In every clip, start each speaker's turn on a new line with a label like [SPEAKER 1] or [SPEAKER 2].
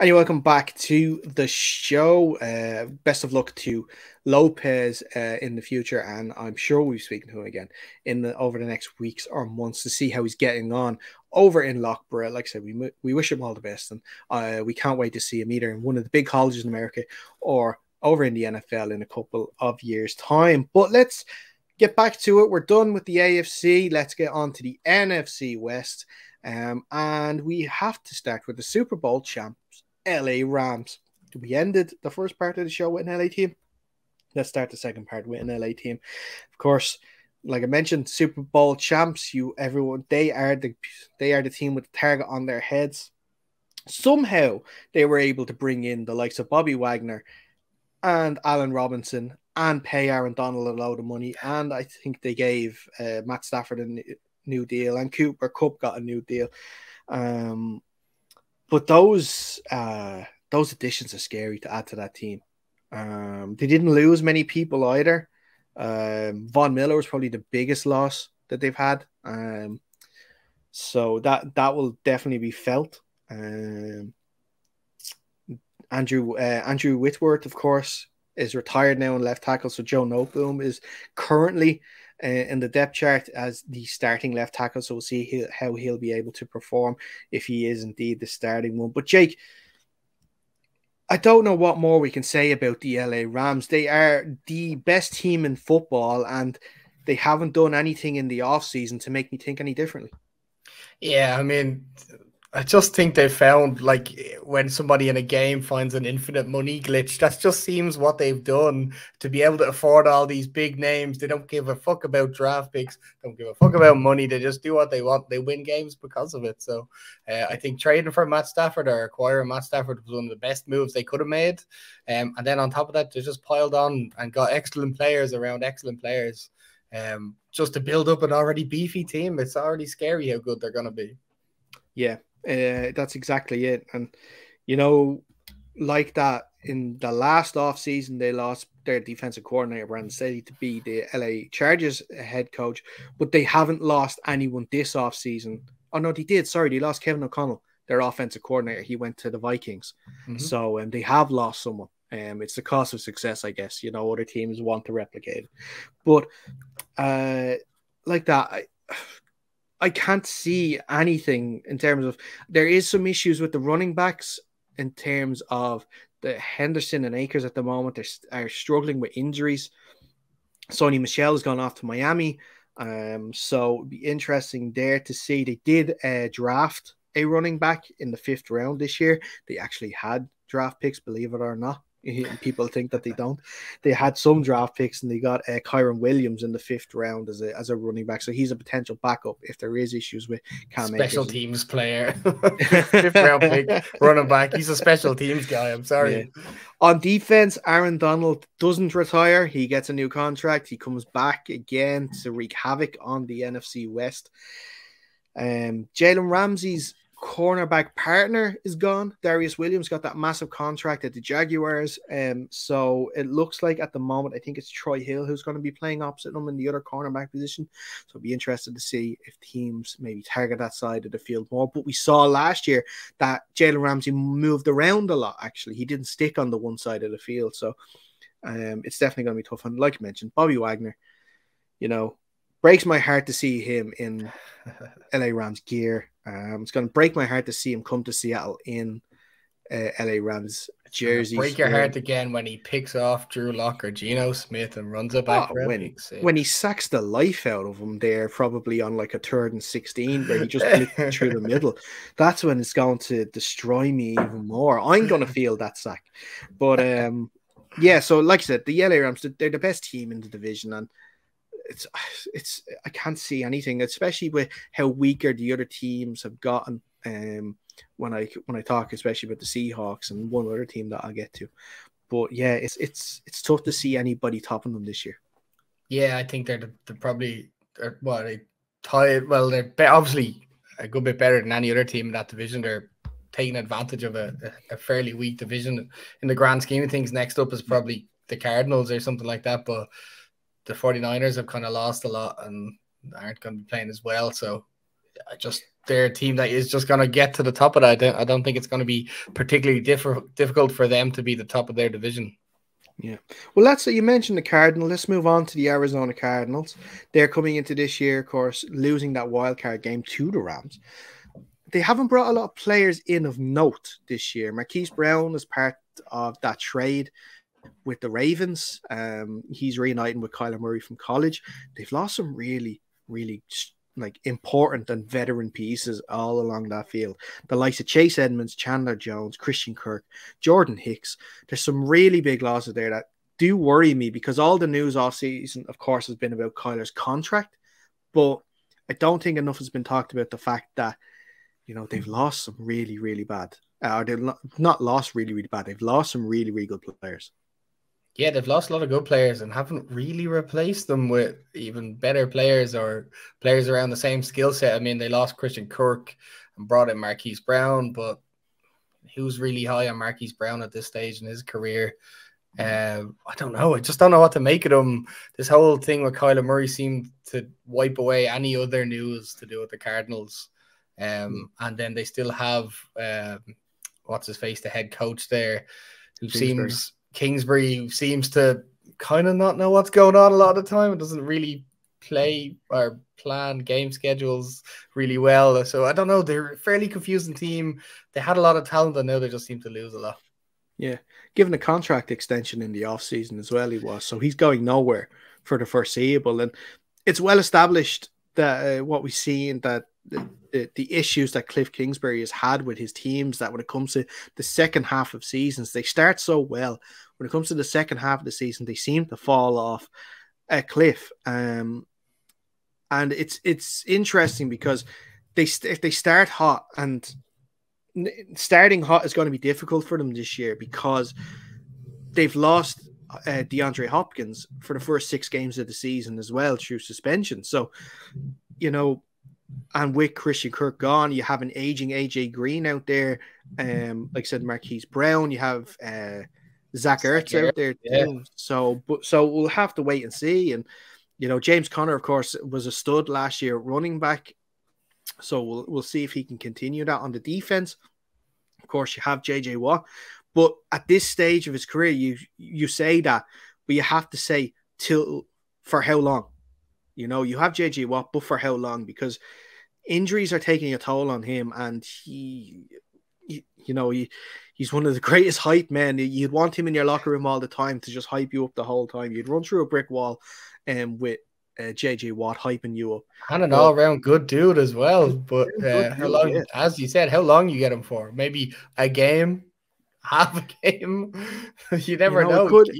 [SPEAKER 1] Anyway, welcome back to the show. Uh, best of luck to Lopez uh, in the future, and I'm sure we'll be speaking to him again in the over the next weeks or months to see how he's getting on over in Loughborough. Like I said, we we wish him all the best, and uh, we can't wait to see him either in one of the big colleges in America or over in the NFL in a couple of years' time. But let's get back to it. We're done with the AFC. Let's get on to the NFC West. Um, and we have to start with the Super Bowl champs, LA Rams. We ended the first part of the show with an LA team. Let's start the second part with an LA team. Of course, like I mentioned, Super Bowl champs. You everyone they are the they are the team with the target on their heads. Somehow they were able to bring in the likes of Bobby Wagner and Allen Robinson and pay Aaron Donald a load of money. And I think they gave uh, Matt Stafford a new deal, and Cooper Kupp got a new deal. Um, but those uh, those additions are scary to add to that team. Um, they didn't lose many people either. Um, Von Miller was probably the biggest loss that they've had. Um, so that that will definitely be felt. Um, Andrew uh, Andrew Whitworth, of course, is retired now in left tackle. So Joe Noteboom is currently uh, in the depth chart as the starting left tackle. So we'll see how he'll be able to perform if he is indeed the starting one. But Jake, I don't know what more we can say about the LA Rams. They are the best team in football and they haven't done anything in the offseason to make me think any differently.
[SPEAKER 2] Yeah, I mean, I just think they found like when somebody in a game finds an infinite money glitch, that just seems what they've done to be able to afford all these big names. They don't give a fuck about draft picks, don't give a fuck about money. They just do what they want. They win games because of it. So uh, I think trading for Matt Stafford or acquiring Matt Stafford was one of the best moves they could have made. Um, and then on top of that, they just piled on and got excellent players around excellent players. Um, just to build up an already beefy team. It's already scary how good they're going to be.
[SPEAKER 1] Yeah, uh, that's exactly it. And you know, like that in the last off season, they lost their defensive coordinator Brandon Staley to be the LA Chargers head coach, but they haven't lost anyone this off season. Oh no, they did. Sorry, they lost Kevin O'Connell, their offensive coordinator. He went to the Vikings, mm-hmm. so um, they have lost someone. Um, it's the cost of success, I guess. You know, other teams want to replicate it, but uh, like that, I, I can't see anything in terms of there is some issues with the running backs in terms of the Henderson and Akers at the moment. They are struggling with injuries. Sony Michel has gone off to Miami. Um, so it'd be interesting there to see. They did uh, draft a running back in the fifth round this year. They actually had draft picks, believe it or not. People think that they don't. They had some draft picks and they got uh, Kyren Williams in the fifth round as a as a running back, so he's a potential backup if there is issues with
[SPEAKER 2] Cam special Akers. teams player, fifth round pick, running back. He's a special teams guy. I'm sorry. Yeah.
[SPEAKER 1] On defense, Aaron Donald doesn't retire. He gets a new contract. He comes back again to wreak havoc on the NFC West. Um, Jalen Ramsey's cornerback partner is gone. Darious Williams got that massive contract at the Jaguars. Um, so it looks like at the moment, I think it's Troy Hill who's going to be playing opposite him in the other cornerback position. So I'll be interested to see if teams maybe target that side of the field more. But we saw last year that Jalen Ramsey moved around a lot, actually. He didn't stick on the one side of the field. So um, it's definitely going to be tough. And like you mentioned, Bobby Wagner, you know, breaks my heart to see him in LA Rams gear. Um, it's going to break my heart to see him come to Seattle in uh, LA Rams jersey.
[SPEAKER 2] Break your heart again when he picks off Drew Lock or Geno Smith and runs it back.
[SPEAKER 1] Oh, when, when he sacks the life out of him there, probably on like a third and 16, where he just blitzed through the middle. That's when it's going to destroy me even more. I'm going to feel that sack. But um, yeah, so like I said, the LA Rams, they're the best team in the division. And it's it's I can't see anything, especially with how weaker the other teams have gotten. Um, when I when I talk, especially about the Seahawks and one other team that I'll get to, but yeah, it's it's it's tough to see anybody topping them this year.
[SPEAKER 2] Yeah, I think they're, the, they're probably they're, well they well they're obviously a good bit better than any other team in that division. They're taking advantage of a, a, fairly weak division in the grand scheme of things. Next up is probably the Cardinals or something like that, but the 49ers have kind of lost a lot and aren't going to be playing as well. So I just they're a team that is just going to get to the top of that. I don't, I don't think it's going to be particularly diff- difficult for them to be the top of their division.
[SPEAKER 1] Yeah. Well, that's you mentioned the Cardinals. Let's move on to the Arizona Cardinals. They're coming into this year, of course, losing that wild card game to the Rams. They haven't brought a lot of players in of note this year. Marquise Brown is part of that trade with the Ravens. Um, he's reuniting with Kyler Murray from college. They've lost some really, really like important and veteran pieces all along that field. The likes of Chase Edmonds, Chandler Jones, Christian Kirk, Jordan Hicks. There's some really big losses there that do worry me because all the news off season, of course, has been about Kyler's contract, but I don't think enough has been talked about the fact that you know they've lost some really, really bad. Uh, they've not lost really, really bad. They've lost some really, really good players.
[SPEAKER 2] Yeah, they've lost a lot of good players and haven't really replaced them with even better players or players around the same skill set. I mean, they lost Christian Kirk and brought in Marquise Brown, but who's really high on Marquise Brown at this stage in his career? Uh, I don't know. I just don't know what to make of him. This whole thing with Kyler Murray seemed to wipe away any other news to do with the Cardinals. Um, and then they still have um, what's his face, the head coach there, who Kingsbury. seems Kingsbury seems to kind of not know what's going on a lot of the time. It doesn't really play or plan game schedules really well. So I don't know. They're a fairly confusing team. They had a lot of talent, I know they just seem to lose a lot.
[SPEAKER 1] Yeah, given a contract extension in the off season as well, he was so he's going nowhere for the foreseeable, and it's well established that uh, what we see in that the, the issues that Cliff Kingsbury has had with his teams that when it comes to the second half of seasons, they start so well. When it comes to the second half of the season, they seem to fall off a cliff. Um, and it's it's interesting because they if they start hot and starting hot is going to be difficult for them this year because they've lost uh, DeAndre Hopkins for the first six games of the season as well through suspension. So, you know, and with Christian Kirk gone, you have an aging AJ Green out there. Um, like I said, Marquise Brown. You have uh, Zach Ertz out there yeah. too. So, but so we'll have to wait and see. And you know, James Conner, of course, was a stud last year running back. So we'll we'll see if he can continue that on the defense. Of course, you have JJ Watt, but at this stage of his career, you you say that, but you have to say till for how long you know, you have JJ Watt, but for how long? Because injuries are taking a toll on him, and he, he you know, he, he's one of the greatest hype men. You'd want him in your locker room all the time to just hype you up the whole time. You'd run through a brick wall, um, with uh, JJ Watt hyping you up.
[SPEAKER 2] And an all around good dude as well. But uh, how long, yeah. as you said, how long you get him for? Maybe a game, half a game. you never you know. know.
[SPEAKER 1] It could,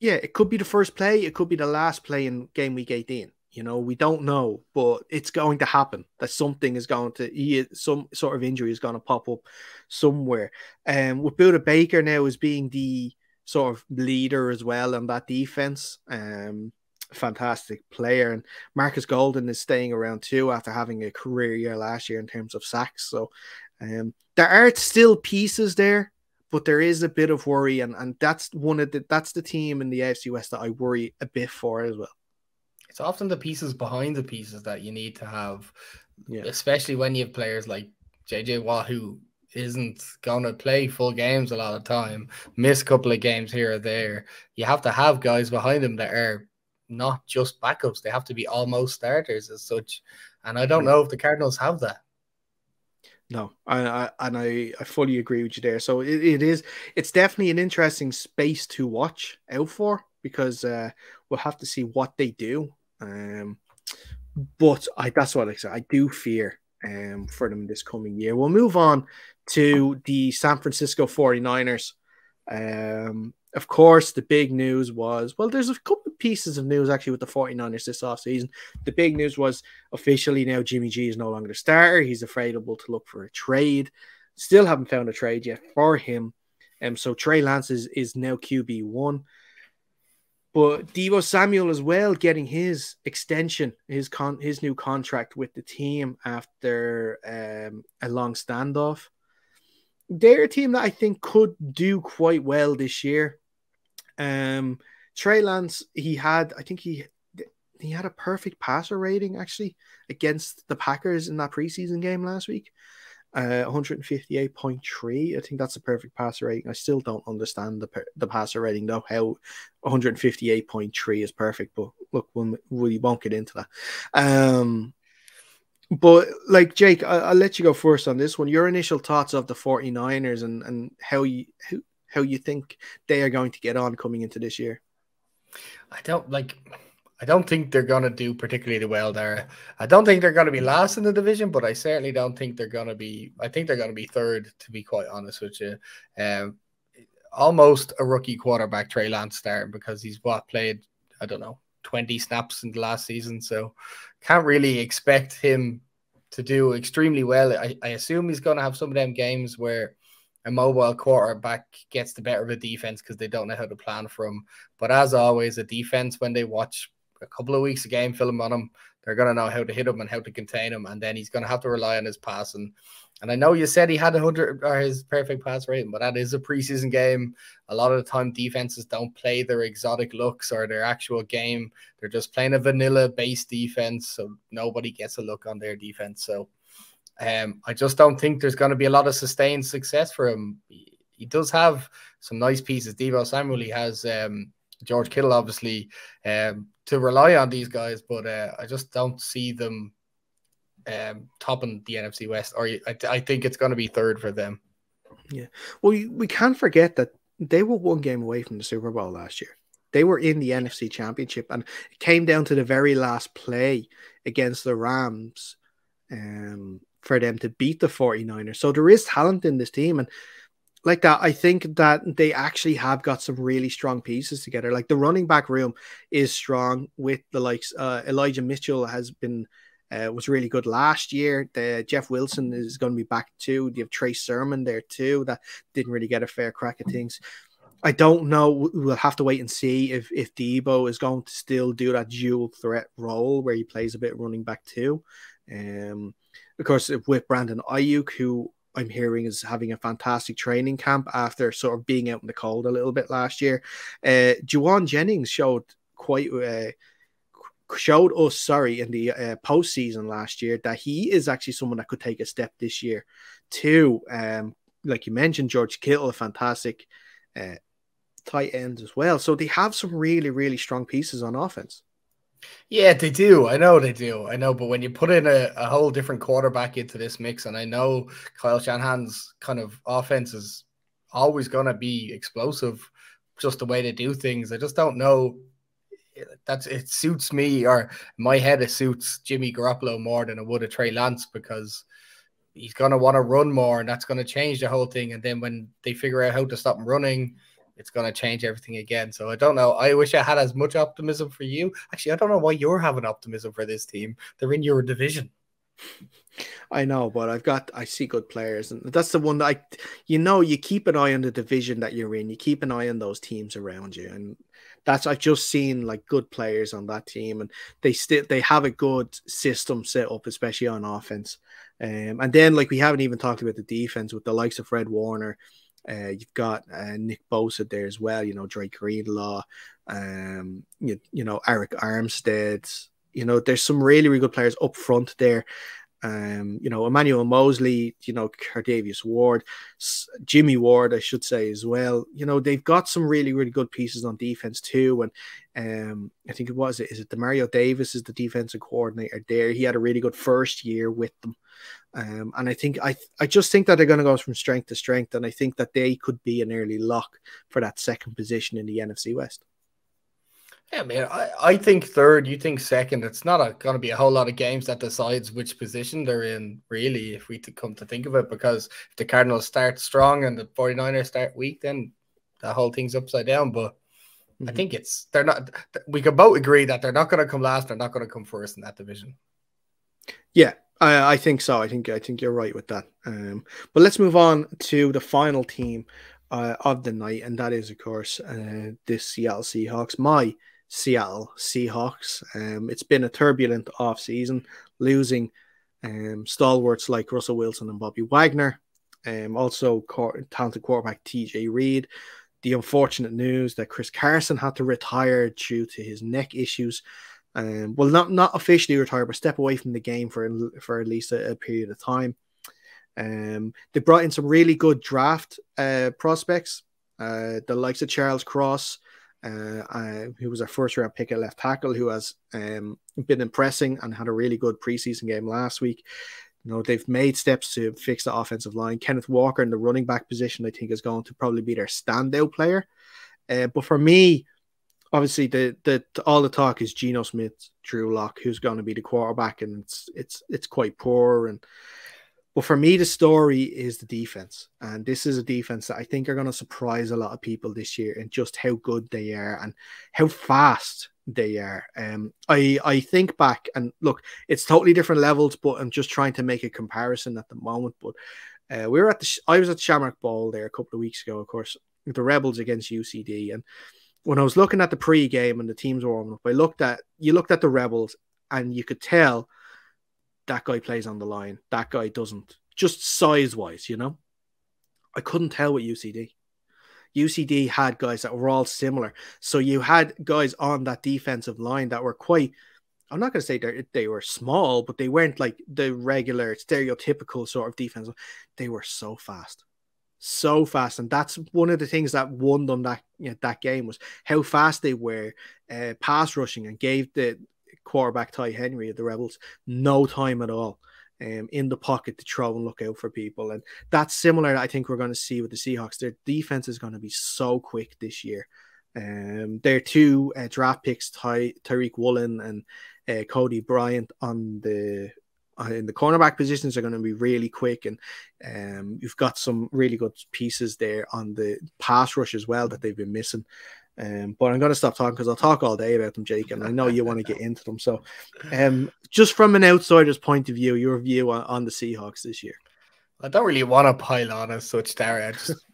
[SPEAKER 1] yeah, it could be the first play. It could be the last play in game week 18. You know, we don't know, but it's going to happen. That something is going to some sort of injury is going to pop up somewhere. And um, with Budda Baker now as being the sort of leader as well on that defense. Um, fantastic player. And Marcus Golden is staying around too after having a career year last year in terms of sacks. So um, there are still pieces there, but there is a bit of worry, and, and that's one of the that's the team in the AFC West that I worry a bit for as well
[SPEAKER 2] it's often the pieces behind the pieces that you need to have, yeah. especially when you have players like JJ Watt who isn't going to play full games a lot of time, miss a couple of games here or there. You have to have guys behind them that are not just backups; they have to be almost starters as such. And I don't know if the Cardinals have that.
[SPEAKER 1] No, I, I and I, I fully agree with you there. So it, it is it's definitely an interesting space to watch out for because uh, we'll have to see what they do um, but I that's what I said. I do fear um, for them this coming year. We'll move on to the San Francisco 49ers. Um, of course, the big news was well, there's a couple of pieces of news actually with the 49ers this offseason. The big news was officially now Jimmy G is no longer the starter. He's available to look for a trade. Still haven't found a trade yet for him. Um, so Trey Lance is, is now QB1. But Deebo Samuel as well getting his extension, his con his new contract with the team after um, a long standoff. They're a team that I think could do quite well this year. Um, Trey Lance, he had, I think he he had a perfect passer rating actually against the Packers in that preseason game last week. Uh, 158.3. I think that's a perfect passer rating. I still don't understand the the passer rating though. How 158.3 is perfect, but look, we'll, we won't get into that. Um, but like Jake, I, will let you go first on this one. Your initial thoughts of the 49ers and and how you how, how you think they are going to get on coming into this year.
[SPEAKER 2] I don't like I don't think they're going to do particularly well there. I don't think they're going to be last in the division, but I certainly don't think they're going to be. I think they're going to be third, to be quite honest with you. Um, almost a rookie quarterback, Trey Lance, starting because he's what played. I don't know, twenty snaps in the last season, so can't really expect him to do extremely well. I, I assume he's going to have some of them games where a mobile quarterback gets the better of a defense because they don't know how to plan for him. But as always, a defense when they watch a couple of weeks of game film on him. They're going to know how to hit him and how to contain him, and then he's going to have to rely on his passing. And I know you said he had a hundred or his perfect pass rating, but that is a preseason game. A lot of the time, defenses don't play their exotic looks or their actual game. They're just playing a vanilla base defense, so nobody gets a look on their defense. So, um, I just don't think there's going to be a lot of sustained success for him. He, he does have some nice pieces. Deebo Samuel, he has um, George Kittle, obviously, um, to rely on these guys, but uh, I just don't see them um, topping the NFC West. Or I, I think it's going to be third for them.
[SPEAKER 1] Yeah. Well, we can't forget that they were one game away from the Super Bowl last year. They were in the NFC Championship, and it came down to the very last play against the Rams um, for them to beat the 49ers. So there is talent in this team. And like that, I think that they actually have got some really strong pieces together. Like the running back room is strong with the likes. Uh, Elijah Mitchell has been uh, was really good last year. The Jeff Wilson is going to be back too. You have Trey Sermon there too. That didn't really get a fair crack at things. I don't know. We'll have to wait and see if if Deebo is going to still do that dual threat role where he plays a bit running back too. Um, of course, with Brandon Aiyuk, who I'm hearing is having a fantastic training camp after sort of being out in the cold a little bit last year. Uh, Jauan Jennings showed quite uh, showed us, sorry, in the uh, postseason last year that he is actually someone that could take a step this year too. Um, like you mentioned, George Kittle, a fantastic uh, tight end as well. So they have some really, really strong pieces on offense.
[SPEAKER 2] Yeah, they do. I know they do. I know, but when you put in a, a whole different quarterback into this mix, and I know Kyle Shanahan's kind of offense is always going to be explosive, just the way they do things. I just don't know. That's it suits me, or my head it suits Jimmy Garoppolo more than it would a Trey Lance because he's going to want to run more, and that's going to change the whole thing. And then when they figure out how to stop him running, it's going to change everything again. So I don't know. I wish I had as much optimism for you. Actually, I don't know why you're having optimism for this team. They're in your division.
[SPEAKER 1] I know, but I've got I see good players, and that's the one that I, you know, you keep an eye on the division that you're in. You keep an eye on those teams around you, and that's I've just seen like good players on that team, and they still they have a good system set up, especially on offense. Um, and then like we haven't even talked about the defense with the likes of Fred Warner uh, you've got uh, Nick Bosa there as well. You know Drake Greenlaw, um, you, you know Arik Armstead. You know there's some really really good players up front there. Um, you know Emmanuel Moseley, You know Charvarius Ward, Jimmy Ward, I should say as well. You know they've got some really really good pieces on defense too. And um, I think it was is it Demario Davis is the defensive coordinator there. He had a really good first year with them. Um, and I think I I just think that they're going to go from strength to strength, and I think that they could be an early lock for that second position in the NFC West.
[SPEAKER 2] Yeah, man. I, I think third, you think second. It's not going to be a whole lot of games that decides which position they're in, really, if we to come to think of it. Because if the Cardinals start strong and the 49ers start weak, then the whole thing's upside down. But mm-hmm. I think it's they're not. We can both agree that they're not going to come last. They're not going to come first in that division.
[SPEAKER 1] Yeah, I, I think so. I think I think you're right with that. Um, but let's move on to the final team uh, of the night, and that is, of course, uh, this Seattle Seahawks. My Seattle Seahawks. Um, it's been a turbulent off season, losing um, stalwarts like Russell Wilson and Bobby Wagner. Um, also, talented quarterback TJ Reed. The unfortunate news that Chris Carson had to retire due to his neck issues Um, well, not not officially retire, but step away from the game for for at least a, a period of time. Um, they brought in some really good draft uh, prospects, uh, the likes of Charles Cross, uh, who was our first round pick at left tackle, who has um, been impressing and had a really good preseason game last week. You know, they've made steps to fix the offensive line. Kenneth Walker in the running back position, I think, is going to probably be their standout player. Uh, but for me, obviously, the, the all the talk is Geno Smith, Drew Lock, who's going to be the quarterback, and it's it's it's quite poor. And but for me, the story is the defense, and this is a defense that I think are going to surprise a lot of people this year, and just how good they are and how fast they are. Um, I I think back and look, it's totally different levels, but I'm just trying to make a comparison at the moment. But uh, we were at the I was at Shamrock Bowl there a couple of weeks ago, of course, the Rebels against UCD, and when I was looking at the pre-game and the teams warming up, I looked at you looked at the Rebels and you could tell that guy plays on the line, that guy doesn't. Just size wise, you know. I couldn't tell with UCD. UCD had guys that were all similar. So you had guys on that defensive line that were quite, I'm not going to say they they were small, but they weren't like the regular stereotypical sort of defense. They were so fast. So fast, and that's one of the things that won them that you know, that game was how fast they were uh, pass rushing and gave the quarterback Ty Henry of the Rebels no time at all um, in the pocket to throw and look out for people. And that's similar, I think, we're going to see with the Seahawks. Their defense is going to be so quick this year. Um, their two uh, draft picks, Ty, Tariq Woolen and uh, Coby Bryant, on the uh, in the cornerback positions are going to be really quick, and um, you've got some really good pieces there on the pass rush as well that they've been missing. Um, but I'm going to stop talking because I'll talk all day about them, Jake, and I know you want to get into them. So, um, just from an outsider's point of view, your view on, on the Seahawks this year.
[SPEAKER 2] I don't really want to pile on as such, Darry. I just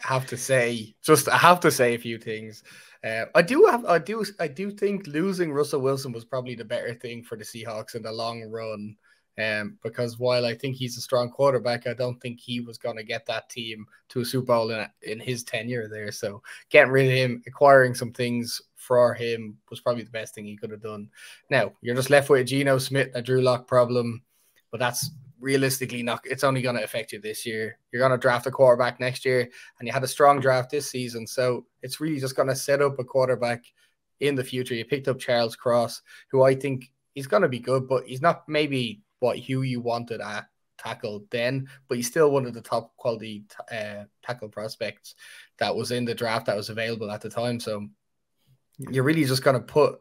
[SPEAKER 2] have to say, just I have to say a few things. Uh, I do have, I do, I do think losing Russell Wilson was probably the better thing for the Seahawks in the long run. Um, because while I think he's a strong quarterback, I don't think he was going to get that team to a Super Bowl in, in his tenure there. So getting rid of him, acquiring some things for him was probably the best thing he could have done. Now you're just left with a Geno Smith, a Drew Lock problem, but that's realistically not. It's only going to affect you this year. You're going to draft a quarterback next year, and you had a strong draft this season, so it's really just going to set up a quarterback in the future. You picked up Charles Cross, who I think he's going to be good, but he's not maybe what who you wanted at tackle then, but he's still one of the top quality uh, tackle prospects that was in the draft that was available at the time. So you're really just going to put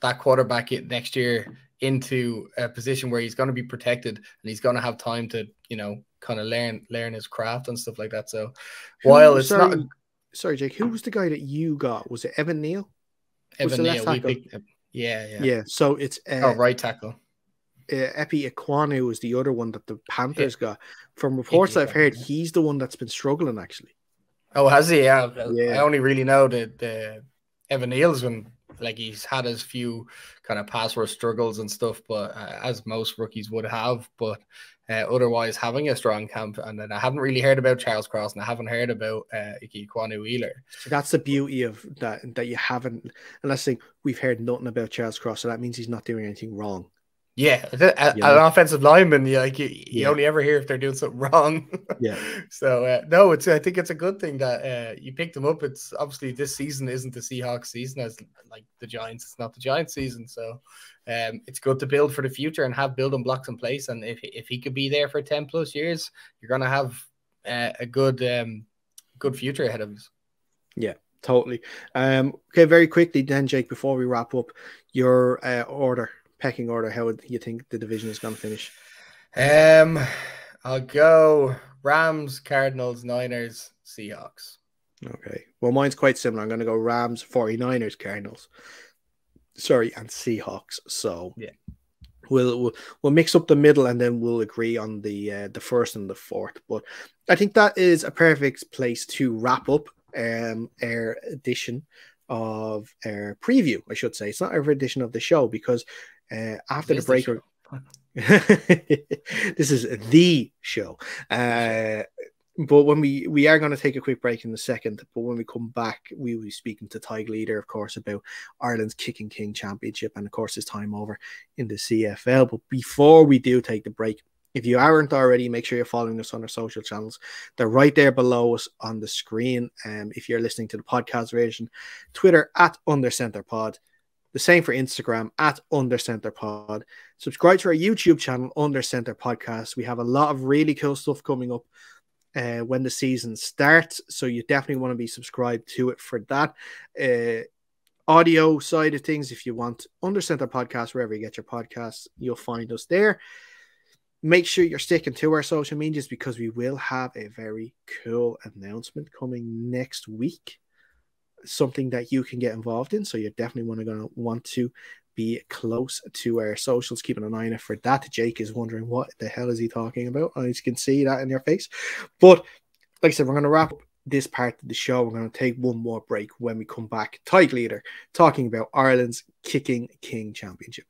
[SPEAKER 2] that quarterback next year into a position where he's going to be protected and he's going to have time to, you know, kind of learn learn his craft and stuff like that. So while it's
[SPEAKER 1] sorry,
[SPEAKER 2] not,
[SPEAKER 1] sorry, Jake, who was the guy that you got? Was it Evan Neal?
[SPEAKER 2] Evan Neal, picked, yeah, yeah,
[SPEAKER 1] yeah. So it's
[SPEAKER 2] uh, oh right tackle
[SPEAKER 1] uh, Epi Ekwonu is the other one that the Panthers yeah. got. From reports I've heard, he's the one that's been struggling actually.
[SPEAKER 2] Oh, has he? Yeah. yeah. I only really know that the Evan Neal's been like he's had his few kind of password struggles and stuff, but uh, as most rookies would have. But uh, otherwise, having a strong camp, and then I haven't really heard about Charles Cross, and I haven't heard about uh, Ekwonu Wheeler.
[SPEAKER 1] So that's the beauty of that that you haven't, unless like, we've heard nothing about Charles Cross, so that means he's not doing anything wrong.
[SPEAKER 2] Yeah, a, an offensive lineman, you like you, you yeah. only ever hear if they're doing something wrong.
[SPEAKER 1] yeah.
[SPEAKER 2] So uh, no, it's I think it's a good thing that uh, you picked them up. It's obviously this season isn't the Seahawks season as like the Giants. It's not the Giants season, so um, it's good to build for the future and have building blocks in place. And if if he could be there for ten plus years, you're gonna have uh, a good um, good future ahead of us.
[SPEAKER 1] Yeah, totally. Um, okay, very quickly then, Jake, before we wrap up, your uh, order pecking order, how would you think the division is going to finish?
[SPEAKER 2] Um, I'll go Rams, Cardinals, Niners, Seahawks.
[SPEAKER 1] Okay. Well, mine's quite similar. I'm going to go Rams, 49ers, Cardinals. Sorry, and Seahawks. So
[SPEAKER 2] yeah,
[SPEAKER 1] we'll we'll, we'll mix up the middle and then we'll agree on the uh, the first and the fourth. But I think that is a perfect place to wrap up um our edition of our preview. I should say it's not our edition of the show because uh, after the break, the this is the show. Uh, but when we we are going to take a quick break in a second, but when we come back, we will be speaking to Tadhg Leader, of course, about Ireland's Kicking King Championship and of course his time over in the CFL. But before we do take the break, if you aren't already, make sure you're following us on our social channels. They're right there below us on the screen. Um, if you're listening to the podcast version, Twitter at Under Centre Pod. The same for Instagram at Under Centre Pod. Subscribe to our YouTube channel, Under Centre Podcast. We have a lot of really cool stuff coming up uh, when the season starts. So you definitely want to be subscribed to it for that. Uh, audio side of things, if you want Under Centre Podcast, wherever you get your podcasts, you'll find us there. Make sure you're sticking to our social medias because we will have a very cool announcement coming next week. Something that you can get involved in. So you're definitely want to, gonna want to be close to our socials, keeping an eye on it for that. Jake is wondering what the hell is he talking about. I can see that in your face. But like I said, we're going to wrap up this part of the show. We're going to take one more break when we come back. Tadhg Leader talking about Ireland's Kicking King Championship.